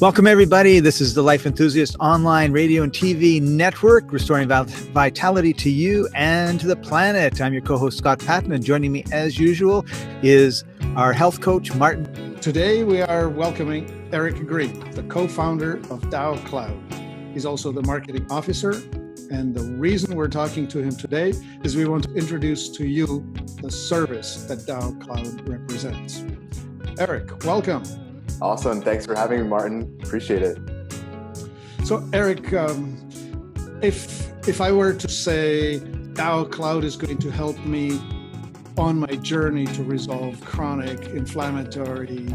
Welcome, everybody. This is the Life Enthusiast online radio and TV network, restoring vitality to you and to the planet. I'm your co host, Scott Patton, and joining me as usual is our health coach, Martin. Today, we are welcoming Eric Green, the co founder of DaoCloud. He's also the marketing officer. And the reason we're talking to him today is we want to introduce to you the service that DaoCloud represents. Eric, welcome. Awesome. Thanks for having me, Martin. Appreciate it. So, Eric, um, if if I were to say DaoCloud is going to help me on my journey to resolve chronic inflammatory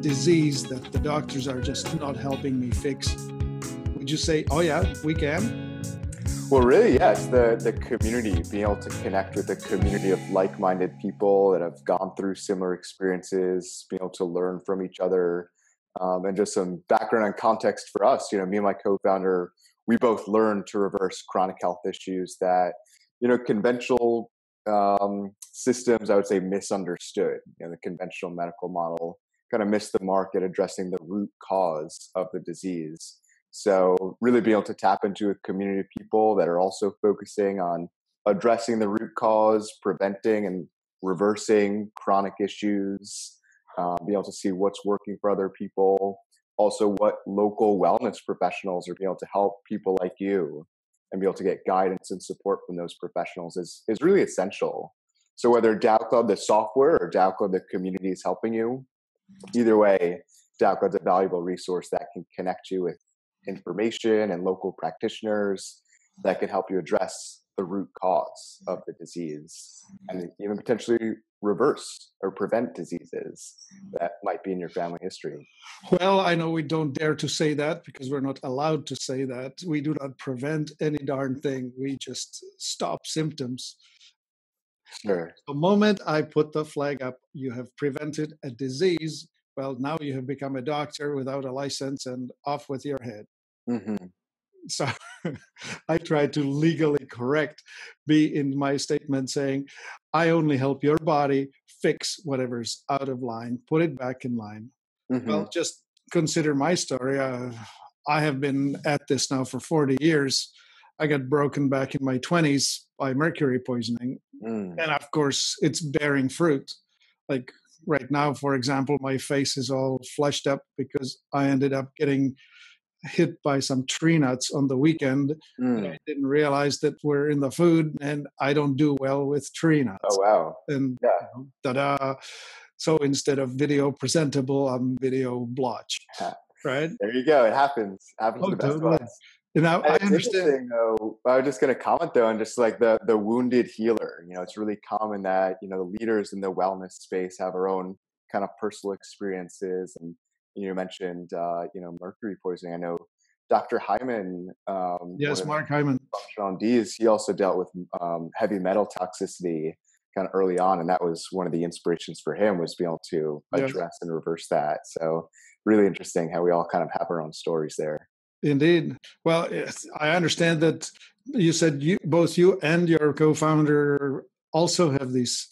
disease that the doctors are just not helping me fix, would you say, "Oh yeah, we can"? Well, really, it's the, the community, being able to connect with a community of like minded people that have gone through similar experiences, being able to learn from each other, um, and just some background and context for us. You know, me and my co founder, we both learned to reverse chronic health issues that, you know, conventional um, systems, I would say, misunderstood. You know, the conventional medical model kind of missed the mark at addressing the root cause of the disease. So, really being able to tap into a community of people that are also focusing on addressing the root cause, preventing and reversing chronic issues, um, being able to see what's working for other people, also what local wellness professionals are being able to help people like you and be able to get guidance and support from those professionals is, is really essential. So whether DaoCloud, the software, or DaoCloud, the community is helping you, either way, DaoCloud's a valuable resource that can connect you with information and local practitioners that can help you address the root cause of the disease and even potentially reverse or prevent diseases that might be in your family history? Well, I know we don't dare to say that because we're not allowed to say that. We do not prevent any darn thing, we just stop symptoms. Sure. The moment I put the flag up, you have prevented a disease. Well, now you have become a doctor without a license and off with your head. Mm-hmm. So I try to legally correct, be in my statement saying, I only help your body fix whatever's out of line, put it back in line. Mm-hmm. Well, just consider my story. Uh, I have been at this now for 40 years. I got broken back in my 20s by mercury poisoning. Mm. And of course, it's bearing fruit. Like right now, for example, my face is all flushed up because I ended up getting hit by some tree nuts on the weekend. Mm. I didn't realize that we're in the food, and I don't do well with tree nuts. Oh wow! And yeah. you know, ta-da! So instead of video presentable, I'm video blotch. Right there, you go. It happens. It happens oh, to the best totally. of us. And I, I understand. Though, I was just going to comment though on just like the the wounded healer. You know, it's really common that you know the leaders in the wellness space have their own kind of personal experiences and you mentioned, uh, you know, mercury poisoning. I know Dr. Hyman. Um, yes, Mark Hyman. Functional D's. He also dealt with um, heavy metal toxicity kind of early on, and that was one of the inspirations for him was being able to address yes. and reverse that. So, really interesting how we all kind of have our own stories there. Indeed. Well, I understand that you said you, both you and your co-founder also have this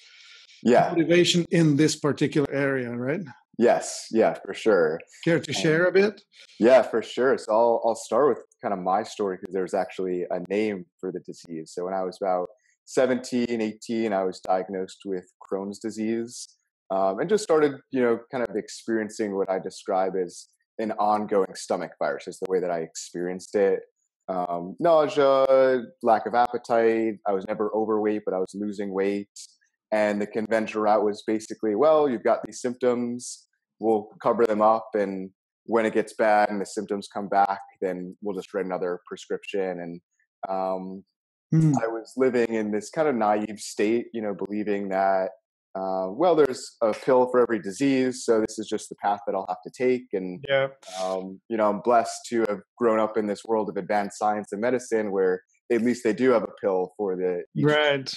yeah. motivation in this particular area, right? Yes, yeah, for sure. Care to share a bit? Yeah, for sure. So I'll I'll start with kind of my story because there's actually a name for the disease. So when I was about 17, 18, I was diagnosed with Crohn's disease, um, and just started, you know, kind of experiencing what I describe as an ongoing stomach virus. Is the way that I experienced it. Um, nausea, lack of appetite. I was never overweight, but I was losing weight. And the conventional route was basically, well, you've got these symptoms, we'll cover them up, and when it gets bad and the symptoms come back, then we'll just write another prescription. And um, mm. I was living in this kind of naive state, you know, believing that, uh, well, there's a pill for every disease, so this is just the path that I'll have to take. And, yeah. um, you know, I'm blessed to have grown up in this world of advanced science and medicine where at least they do have a pill for the right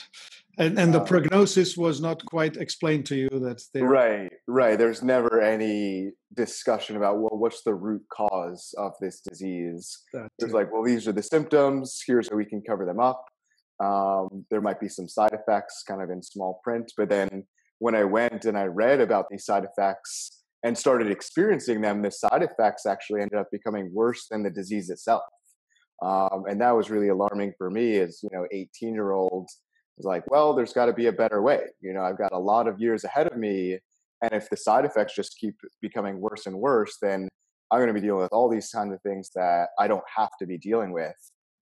and and the um, prognosis was not quite explained to you that they right right. There's never any discussion about well what's the root cause of this disease? There's like well these are the symptoms. Here's how we can cover them up. Um, there might be some side effects kind of in small print but then when i went and i read about these side effects and started experiencing them, the side effects actually ended up becoming worse than the disease itself. Um, and that was really alarming for me as, you know, 18 year old was like, well, there's got to be a better way. You know, I've got a lot of years ahead of me. And if the side effects just keep becoming worse and worse, then I'm going to be dealing with all these kinds of things that I don't have to be dealing with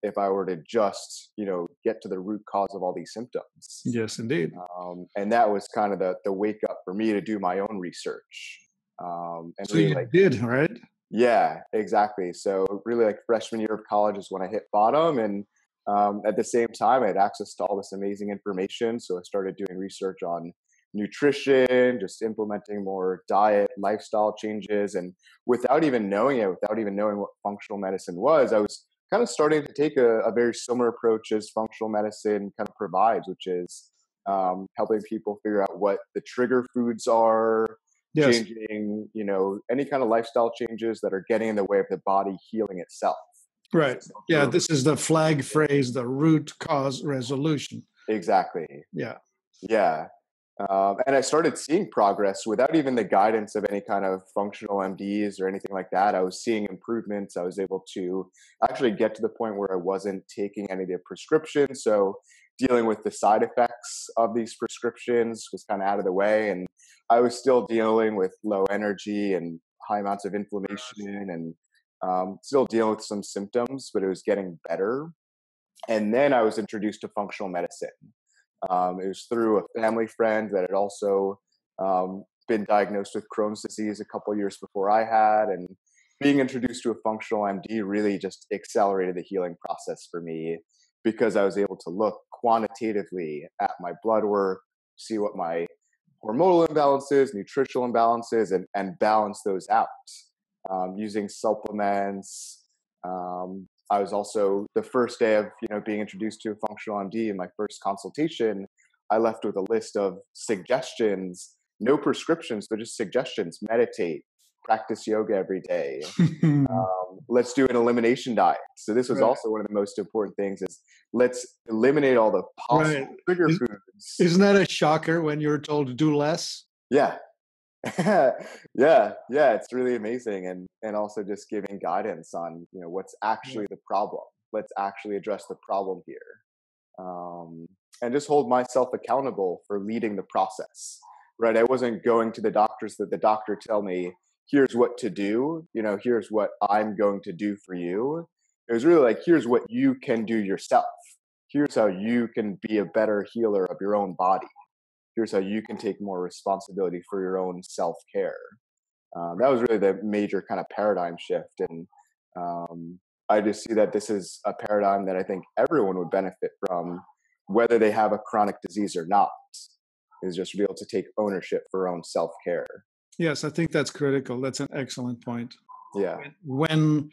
if I were to just, you know, get to the root cause of all these symptoms. Yes, indeed. Um, and that was kind of the the wake up for me to do my own research. Um, and so really you like, did, right? Yeah, exactly. So really, like freshman year of college is when I hit bottom, and um, at the same time, I had access to all this amazing information. So I started doing research on nutrition, just implementing more diet, lifestyle changes. And without even knowing it, without even knowing what functional medicine was, I was kind of starting to take a, a very similar approach as functional medicine kind of provides, which is um, helping people figure out what the trigger foods are, yes. changing, you know, any kind of lifestyle changes that are getting in the way of the body healing itself. Right. Yeah, this is the flag phrase, the root cause resolution. Exactly. Yeah. Yeah. Um, and I started seeing progress without even the guidance of any kind of functional MDs or anything like that. I was seeing improvements. I was able to actually get to the point where I wasn't taking any of the prescriptions. So dealing with the side effects of these prescriptions was kind of out of the way. And I was still dealing with low energy and high amounts of inflammation and um, still dealing with some symptoms, but it was getting better. And then I was introduced to functional medicine. Um, it was through a family friend that had also um, been diagnosed with Crohn's disease a couple years before I had, and being introduced to a functional MD really just accelerated the healing process for me because I was able to look quantitatively at my blood work, see what my hormonal imbalances, nutritional imbalances, and, and balance those out um, using supplements, um, I was also the first day of you know being introduced to a functional MD in my first consultation. I left with a list of suggestions, no prescriptions, but just suggestions. Meditate, practice yoga every day. um, let's do an elimination diet. So this was right. also one of the most important things: is let's eliminate all the possible right. trigger Is, foods. Isn't that a shocker when you're told to do less? Yeah, yeah yeah it's really amazing and and also just giving guidance on you know what's actually the problem. Let's actually address the problem here um, and just hold myself accountable for leading the process right? I wasn't going to the doctors that the doctor tell me here's what to do you know here's what i'm going to do for you. It was really like here's what you can do yourself. Here's how you can be a better healer of your own body here's how you can take more responsibility for your own self care. Um, that was really the major kind of paradigm shift, and um, I just see that this is a paradigm that I think everyone would benefit from, whether they have a chronic disease or not. Is just to be able to take ownership for own self care. Yes, I think that's critical. That's an excellent point. Yeah. When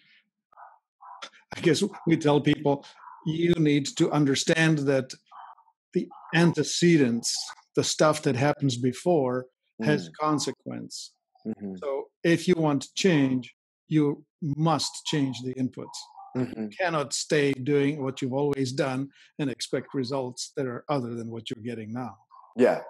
I guess we tell people you need to understand that the antecedents the stuff that happens before mm. has consequence. Mm-hmm. So if you want to change, you must change the inputs. Mm-hmm. You cannot stay doing what you've always done and expect results that are other than what you're getting now. Yeah.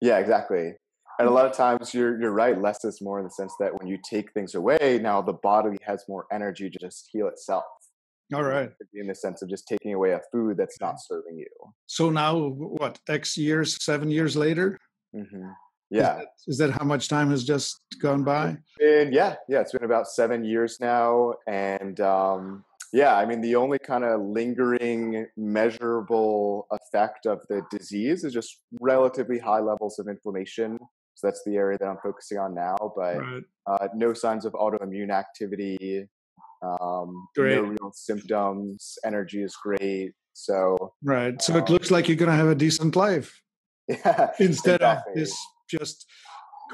Yeah, exactly. And a lot of times you're you're right, less is more in the sense that when you take things away, now the body has more energy to just heal itself. All right. In the sense of just taking away a food that's not serving you. So now, what, X years, seven years later? Mm-hmm. Yeah. Is that, is that how much time has just gone by? And yeah, yeah, it's been about seven years now. And um, yeah, I mean, the only kind of lingering, measurable effect of the disease is just relatively high levels of inflammation. So that's the area that I'm focusing on now. But right. uh, no signs of autoimmune activity, um, great. no real symptoms. Energy is great. So right. So um, it looks like you're going to have a decent life. Yeah. Instead exactly. of this just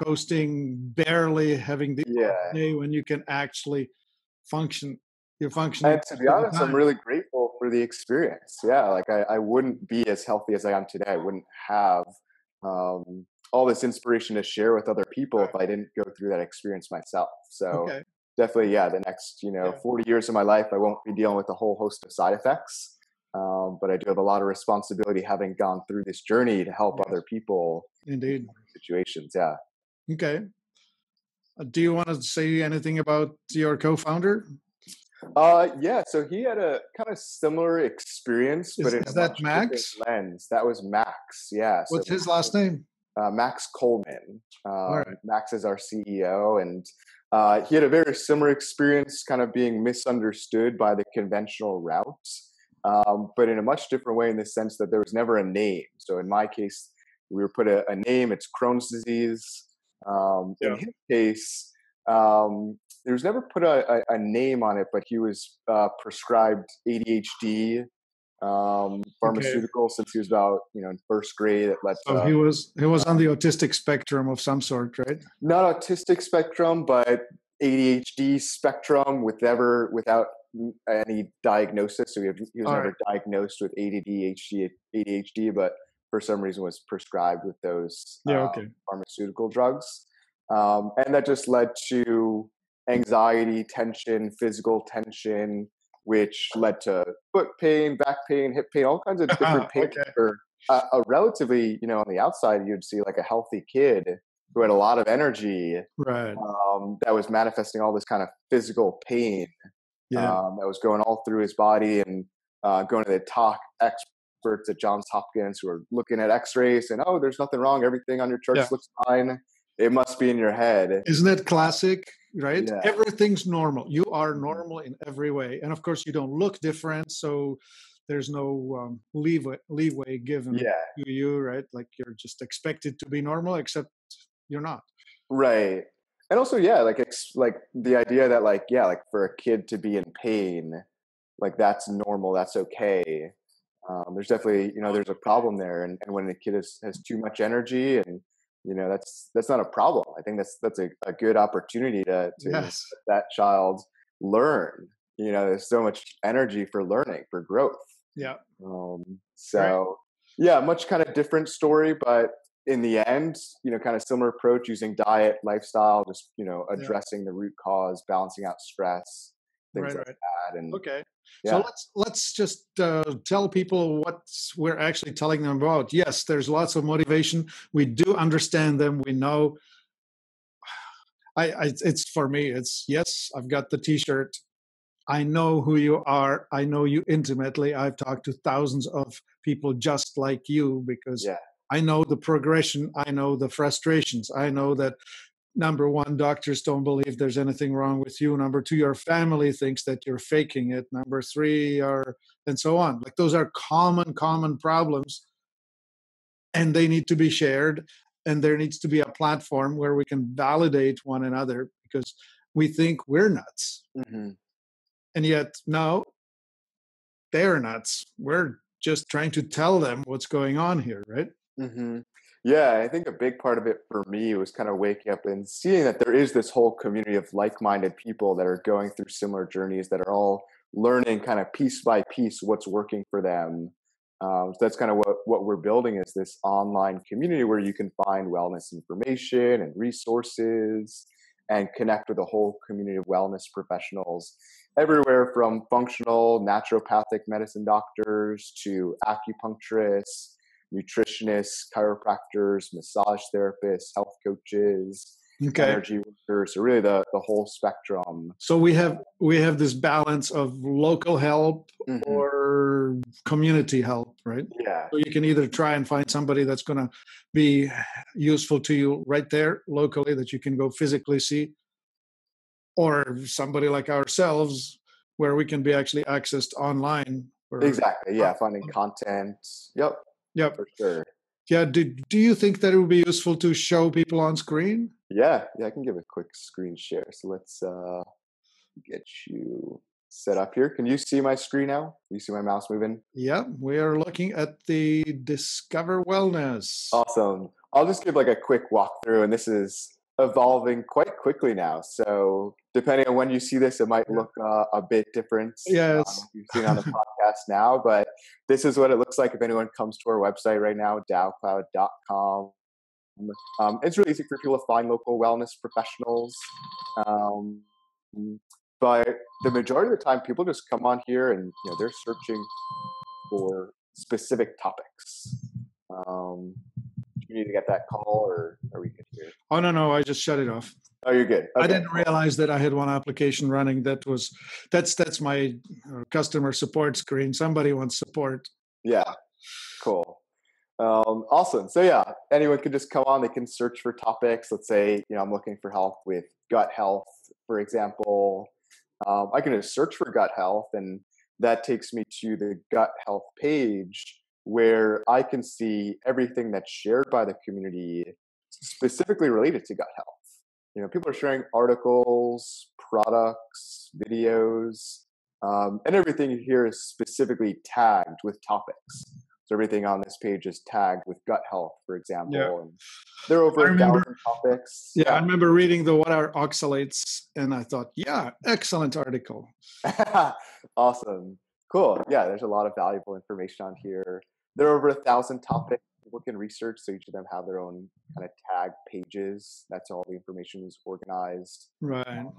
coasting, barely having the yeah. day when you can actually function. You're functioning. And to be honest, I'm really grateful for the experience. Yeah, like I, I wouldn't be as healthy as I am today. I wouldn't have um, all this inspiration to share with other people if I didn't go through that experience myself. So okay definitely, yeah, the next, you know, yeah. 40 years of my life, I won't be dealing with a whole host of side effects. Um, but I do have a lot of responsibility having gone through this journey to help yes. other people indeed in situations. Yeah. Okay. Uh, do you want to say anything about your co-founder? Uh, yeah. So he had a kind of similar experience, is, but in is that Max lens. That was Max. Yeah. What's so his last name? Uh, Max Coleman. Um, right. Max is our CEO, and uh, he had a very similar experience, kind of being misunderstood by the conventional routes, um, but in a much different way in the sense that there was never a name. So in my case, we were put a, a name. It's Crohn's disease. Um, yeah. In his case, um, there was never put a, a, a, name on it, but he was uh, prescribed ADHD um, pharmaceutical okay. since he was about you know in first grade. It led so he was he was on the autistic spectrum of some sort, right? Not autistic spectrum, but ADHD spectrum with never without any diagnosis. So he, he was All never right. diagnosed with ADHD, ADHD, but for some reason was prescribed with those yeah, um, okay. pharmaceutical drugs. Um, and that just led to anxiety, tension, physical tension, which led to foot pain, back pain, hip pain, all kinds of different pain. okay. For a, a relatively, you know, on the outside, you'd see like a healthy kid who had a lot of energy, right? Um, that was manifesting all this kind of physical pain, yeah. um, that was going all through his body and uh, going to the talk experts at Johns Hopkins who are looking at X-rays and oh, there's nothing wrong, everything on your charts yeah. looks fine. It must be in your head. Isn't that classic? Right? Yeah. Everything's normal. You are mm-hmm. normal in every way, and of course, you don't look different, so there's no um, leeway leeway given yeah. to you, right? Like you're just expected to be normal, except you're not. Right, and also, yeah, like it's like the idea that, like, yeah, like for a kid to be in pain, like that's normal, that's okay. Um, there's definitely, you know, there's a problem there, and, and when a kid is, has too much energy and you know that's that's not a problem i think that's that's a, a good opportunity to to yes. that child learn you know there's so much energy for learning for growth yeah um so right. yeah much kind of different story but in the end you know kind of similar approach using diet lifestyle just you know addressing yeah. the root cause balancing out stress things right, like right. that and okay yeah. So let's let's just uh, tell people what we're actually telling them about. Yes, there's lots of motivation. We do understand them. We know. I, I it's for me. It's yes. I've got the T-shirt. I know who you are. I know you intimately. I've talked to thousands of people just like you because yeah. I know the progression. I know the frustrations. I know that number one, doctors don't believe there's anything wrong with you. Number two, your family thinks that you're faking it. Number three, are and so on. Like those are common, common problems, and they need to be shared. And there needs to be a platform where we can validate one another because we think we're nuts, mm-hmm. and yet no, they're nuts. We're just trying to tell them what's going on here, right? Mm-hmm. Yeah, I think a big part of it for me was kind of waking up and seeing that there is this whole community of like-minded people that are going through similar journeys that are all learning kind of piece by piece what's working for them. Um, so that's kind of what what we're building is this online community where you can find wellness information and resources and connect with a whole community of wellness professionals everywhere from functional naturopathic medicine doctors to acupuncturists nutritionists, chiropractors, massage therapists, health coaches, okay. energy workers. So really the the whole spectrum. So we have we have this balance of local help mm-hmm. or community help, right? Yeah. So you can either try and find somebody that's going to be useful to you right there locally that you can go physically see, or somebody like ourselves where we can be actually accessed online. exactly. Yeah. Finding content. Yep. Yep. For sure. Yeah. Do, do you think that it would be useful to show people on screen? Yeah. Yeah. I can give a quick screen share. So let's uh, get you set up here. Can you see my screen now? You see my mouse moving? Yeah. We are looking at the Discover Wellness. Awesome. I'll just give like a quick walkthrough. And this is evolving quite quickly now. So depending on when you see this, it might look uh, a bit different. Yes, um, you've seen on the podcast now, but this is what it looks like if anyone comes to our website right now, daocloud.com. Um, it's really easy for people to find local wellness professionals. Um, but the majority of the time, people just come on here and you know they're searching for specific topics. Um, you need to get that call, or are we good here? Oh no, no, I just shut it off. Oh, you're good. Okay. I didn't realize that I had one application running that was that's that's my uh, customer support screen. Somebody wants support. Yeah, cool. Um, awesome. So yeah, anyone can just come on. They can search for topics. Let's say you know I'm looking for help with gut health, for example. Um, I can just search for gut health, and that takes me to the gut health page where I can see everything that's shared by the community specifically related to gut health. You know, people are sharing articles, products, videos, um, and everything here is specifically tagged with topics. So everything on this page is tagged with gut health, for example. Yeah. And there are over a thousand topics. Yeah, yeah, I remember reading the what are oxalates, and I thought, yeah, excellent article. awesome. Cool. Yeah, there's a lot of valuable information on here. There are over a thousand topics people can research. So each of them have their own kind of tag pages. That's all the information is organized. Right. Um,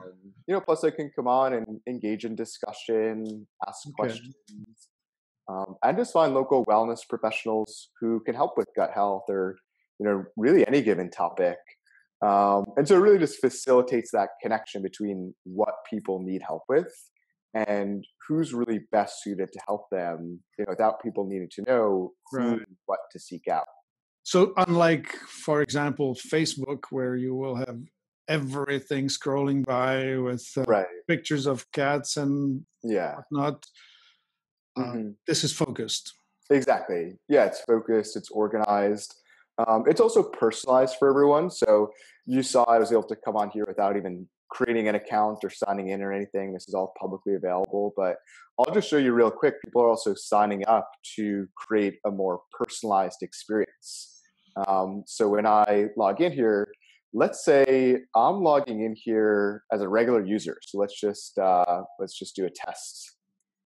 you know, plus I can come on and engage in discussion, ask okay. questions, um, and just find local wellness professionals who can help with gut health or you know really any given topic. Um, and so it really just facilitates that connection between what people need help with and who's really best suited to help them you know, without people needing to know right. what to seek out. So, unlike, for example, Facebook, where you will have everything scrolling by with uh, right. pictures of cats and yeah, not. Uh, mm-hmm. This is focused. Exactly. Yeah, it's focused. It's organized. Um, it's also personalized for everyone. So you saw I was able to come on here without even creating an account or signing in or anything. This is all publicly available, but I'll just show you real quick. People are also signing up to create a more personalized experience. Um, so when I log in here, let's say I'm logging in here as a regular user. So let's just uh, let's just do a test.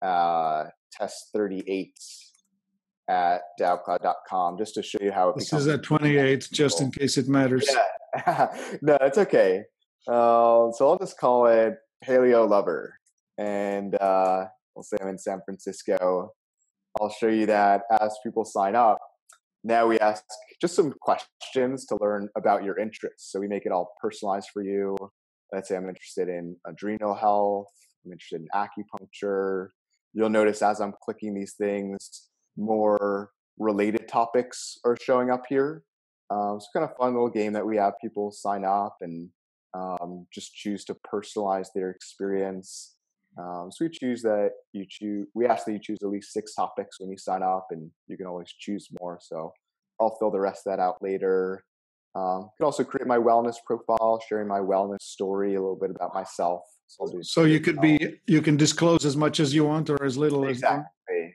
Uh, test 38 at daocloud.com just to show you how it this is at 28 just in case it matters yeah. no it's okay uh, so I'll just call it Paleo Lover. And uh, we'll say I'm in San Francisco. I'll show you that as people sign up. Now we ask just some questions to learn about your interests. So we make it all personalized for you. Let's say I'm interested in adrenal health, I'm interested in acupuncture. You'll notice as I'm clicking these things, more related topics are showing up here. Um, it's kind of fun little game that we have people sign up and um, just choose to personalize their experience. Um, so we choose that you choose. We ask that you choose at least six topics when you sign up, and you can always choose more. So I'll fill the rest of that out later. Um, can also create my wellness profile, sharing my wellness story, a little bit about myself. So, so you could be you can disclose as much as you want or as little exactly. as you want.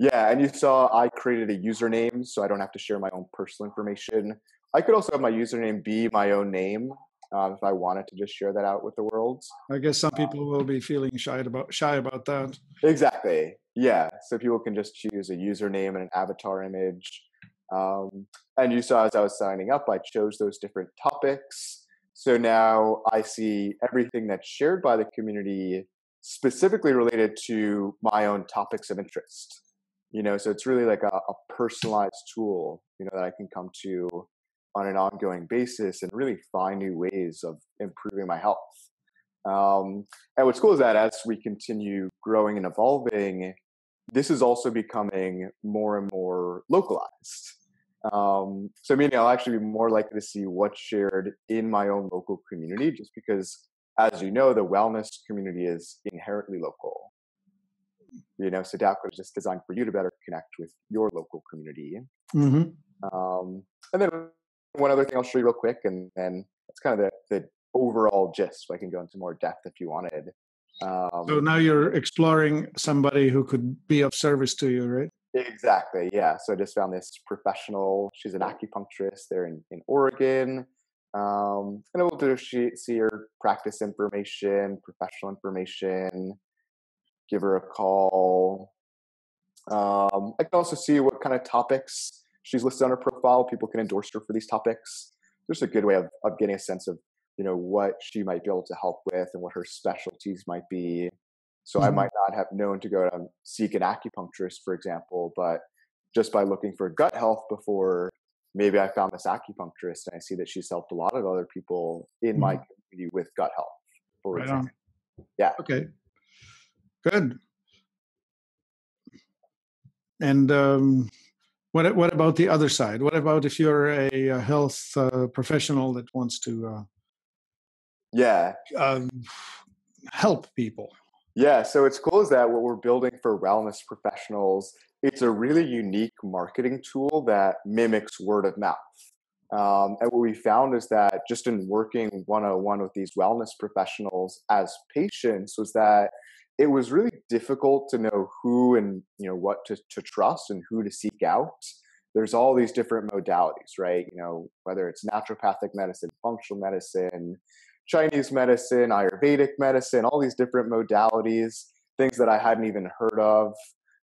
Yeah, and you saw I created a username, so I don't have to share my own personal information. I could also have my username be my own name, um, if I wanted to just share that out with the world. I guess some people will be feeling shy about shy about that. Exactly. Yeah. So people can just choose a username and an avatar image. Um, and you saw as I was signing up, I chose those different topics. So now I see everything that's shared by the community specifically related to my own topics of interest. You know, so it's really like a, a personalized tool, you know, that I can come to on an ongoing basis and really find new ways of improving my health. Um, and what's cool is that as we continue growing and evolving, this is also becoming more and more localized. Um, so, meaning I'll actually be more likely to see what's shared in my own local community, just because, as you know, the wellness community is inherently local. You know, so DAOCloud is just designed for you to better connect with your local community. Mm-hmm. Um, and then one other thing I'll show you real quick, and then that's kind of the, the overall gist. So I can go into more depth if you wanted. Um, so now you're exploring somebody who could be of service to you, right? Exactly. Yeah. So I just found this professional. She's an acupuncturist there in, in Oregon. Um, and able to see her practice information, professional information, give her a call. Um, I can also see what kind of topics she's listed on her profile. People can endorse her for these topics. There's a good way of, of getting a sense of you know what she might be able to help with and what her specialties might be. So mm-hmm. I might not have known to go to seek an acupuncturist, for example, but just by looking for gut health before, maybe I found this acupuncturist and I see that she's helped a lot of other people in mm-hmm. my community with gut health. For right example. on. Yeah. Okay. Good. And um, what what about the other side? What about if you're a, a health uh, professional that wants to uh, yeah um, help people? Yeah, so it's cool is that what we're building for wellness professionals, it's a really unique marketing tool that mimics word of mouth. Um, and what we found is that just in working one on one with these wellness professionals as patients was that it was really difficult to know who and you know what to, to trust and who to seek out. There's all these different modalities right? You know whether it's naturopathic medicine functional medicine chinese medicine ayurvedic medicine all these different modalities things that i hadn't even heard of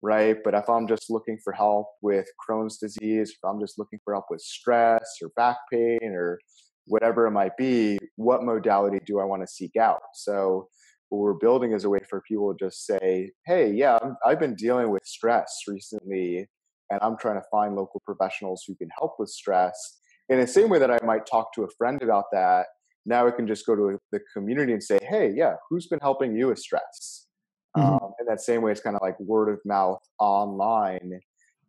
right? But if i'm just looking for help with crohn's disease if i'm just looking for help with stress or back pain or whatever it might be what modality do i want to seek out? So what we're building is a way for people to just say, hey, yeah, i have been dealing with stress recently, and I'm trying to find local professionals who can help with stress. In the same way that I might talk to a friend about that, now I can just go to the community and say, hey, yeah, who's been helping you with stress? Mm-hmm. Um, in that same way, it's kind of like word of mouth online.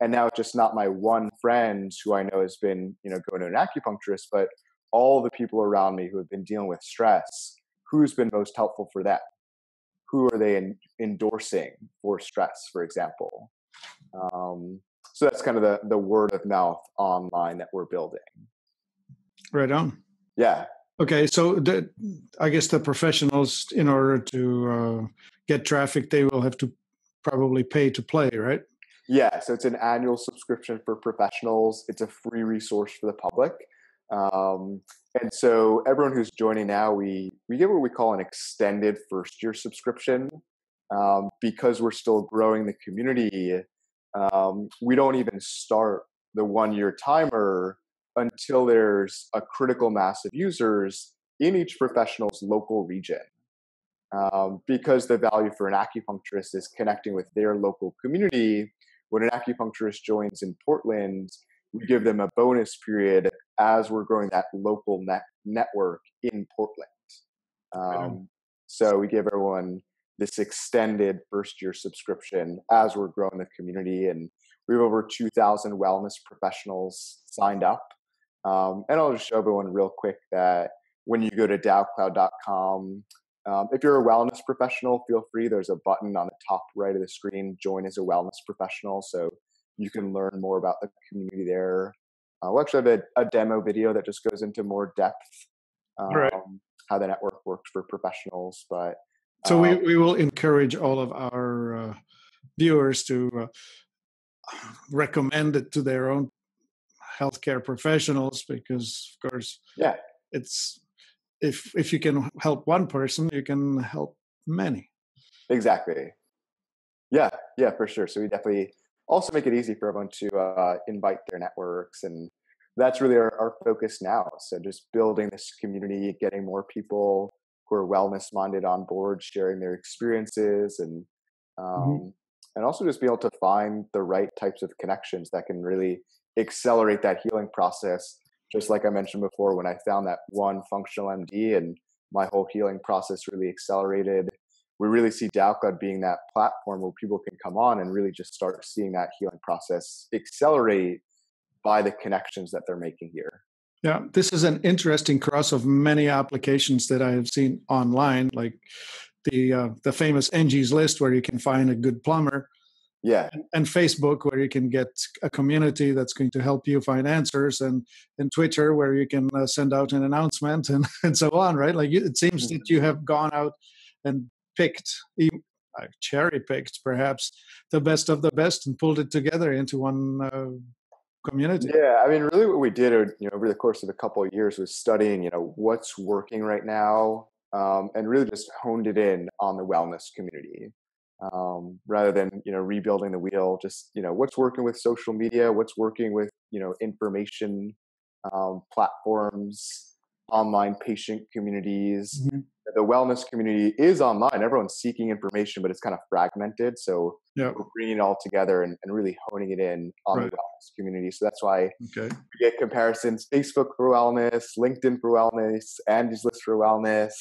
And now it's just not my one friend who I know has been, you know, going to an acupuncturist, but all the people around me who have been dealing with stress who's been most helpful for that? who are they in, endorsing for stress for example? Um, so that's kind of the the word of mouth online that we're building. Right on. Yeah. Okay so the, i guess the professionals in order to uh, get traffic they will have to probably pay to play right? Yeah so it's an annual subscription for professionals. It's a free resource for the public um, and so everyone who's joining now, we we give what we call an extended first year subscription um, because we're still growing the community. Um, we don't even start the one year timer until there's a critical mass of users in each professional's local region. Um, because the value for an acupuncturist is connecting with their local community. When an acupuncturist joins in Portland, we give them a bonus period as we're growing that local net network in Portland. Um, so we give everyone this extended first year subscription as we're growing the community, and we have over 2,000 wellness professionals signed up. Um, and I'll just show everyone real quick that when you go to daocloud.com, um, if you're a wellness professional, feel free. There's a button on the top right of the screen, join as a wellness professional. So you can learn more about the community there. Uh, we'll actually have a, a, demo video that just goes into more depth um, right. how the network works for professionals. But so we, um we will encourage all of our uh, viewers to uh, recommend it to their own healthcare professionals because, of course, yeah, it's if if you can help one person, you can help many. Exactly. Yeah, yeah, for sure. So we definitely also make it easy for everyone to uh, invite their networks and that's really our, our, focus now so just building this community getting more people who are wellness minded on board sharing their experiences and mm-hmm. um, mm-hmm. and also just be able to find the right types of connections that can really accelerate that healing process just like i mentioned before when i found that one functional md and my whole healing process really accelerated we really see DAOcloud being that platform where people can come on and really just start seeing that healing process accelerate by the connections that they're making here. Yeah, this is an interesting cross of many applications that I have seen online, like the uh, the famous Angie's List, where you can find a good plumber. Yeah, and, and, Facebook, where you can get a community that's going to help you find answers, and and Twitter, where you can uh, send out an announcement and and so on. Right? Like it seems mm-hmm. that you have gone out and picked, cherry picked perhaps, the best of the best and pulled it together into one uh, community. Yeah, I mean, really, what we did, uh, you know, over the course of a couple of years, was studying, you know, what's working right now, um, and really just honed it in on the wellness community, um, rather than you know rebuilding the wheel. Just you know, what's working with social media, what's working with you know information um, platforms, online patient communities, mm-hmm. The wellness community is online. Everyone's seeking information, but it's kind of fragmented. So yeah. we're bringing it all together and, and really honing it in on right. the wellness community. So that's why okay. we get comparisons: Facebook for wellness, LinkedIn for wellness, Angie's List for wellness.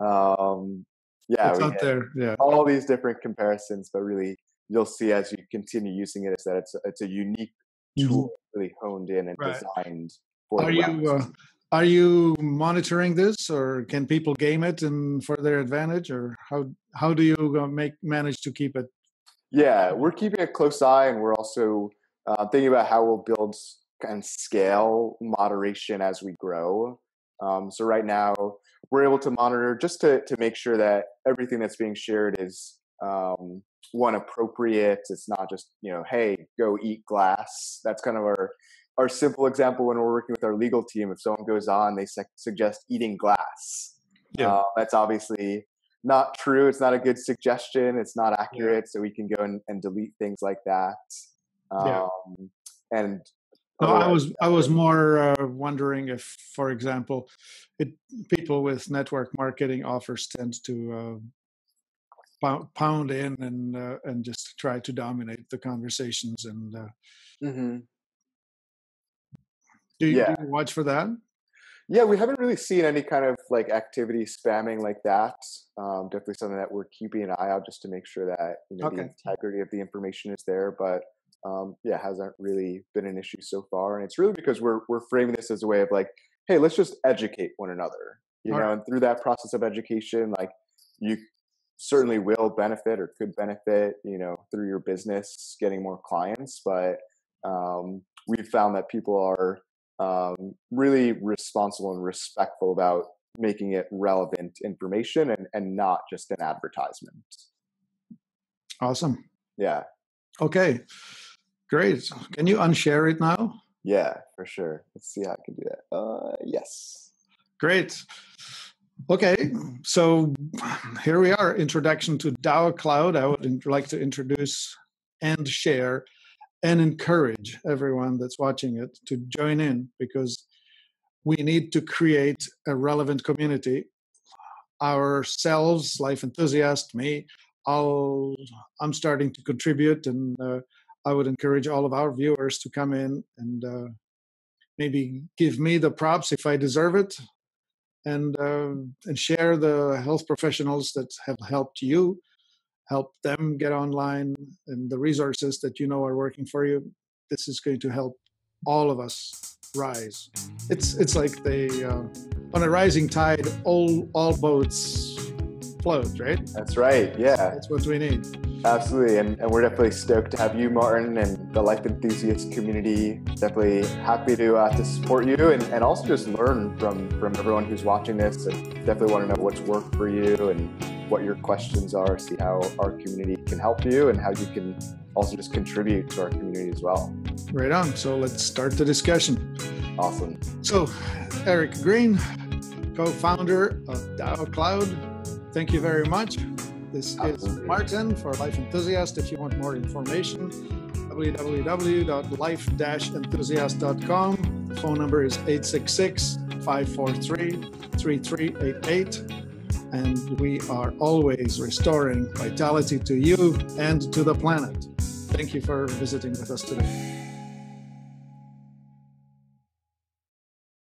Um, yeah, it's out there. Yeah, all these different comparisons, but really, you'll see as you continue using it is that it's a, it's a unique tool, mm-hmm. really honed in and right. designed for. Are you? Uh, are you monitoring this, or can people game it and for their advantage, or how how do you make manage to keep it? Yeah, we're keeping a close eye, and we're also uh, thinking about how we'll build and scale moderation as we grow. Um, so right now, we're able to monitor just to to make sure that everything that's being shared is um, one appropriate. It's not just you know, hey, go eat glass. That's kind of our our simple example when we're working with our legal team if someone goes on they su- suggest eating glass yeah. Uh, that's obviously not true it's not a good suggestion it's not accurate yeah. so we can go and, and, delete things like that um, yeah. and no, I was I was more uh, wondering if, for example, it, people with network marketing offers tend to uh, pound in and uh, and just try to dominate the conversations and uh, mm-hmm. Do you, yeah. do you watch for that? Yeah, we haven't really seen any kind of like activity spamming like that. Um, definitely something that we're keeping an eye out just to make sure that you know okay. the integrity of the information is there. But um, yeah, hasn't really been an issue so far, and it's really because we're we're framing this as a way of like, hey, let's just educate one another, you All know, right. and through that process of education, like you certainly will benefit or could benefit, you know, through your business getting more clients, but um, we've found that people are um, really responsible and respectful about making it relevant information and, and not just an advertisement. Awesome. Yeah. Okay. Great. Can you unshare it now? Yeah, for sure. Let's see how I can do that. Uh, yes. Great. Okay, so here we are. Introduction to DAO Cloud. I would like to introduce and share and encourage everyone that's watching it to join in because we need to create a relevant community. Ourselves life enthusiast me I'll, i'm starting to contribute and uh, i would encourage all of our viewers to come in and uh, maybe give me the props if i deserve it and uh, and share the health professionals that have helped you help them get online and the resources that you know are working for you this is going to help all of us rise. It's it's like they uh, on a rising tide all all boats float right that's right yeah that's what we need absolutely and, and we're definitely stoked to have you martin and the life enthusiast community definitely happy to uh, to support you and, and also just learn from from everyone who's watching this and definitely want to know what's worked for you and what your questions are, see how our community can help you, and how you can also just contribute to our community as well. Right on. So let's start the discussion. Awesome. So, Eric Green, co founder of DAO Cloud, thank you very much. This Absolutely. is Martin for Life Enthusiast. If you want more information, www.life-enthusiast.com. Phone number is 866 543 3388 and we are always restoring vitality to you and to the planet. Thank you for visiting with us today.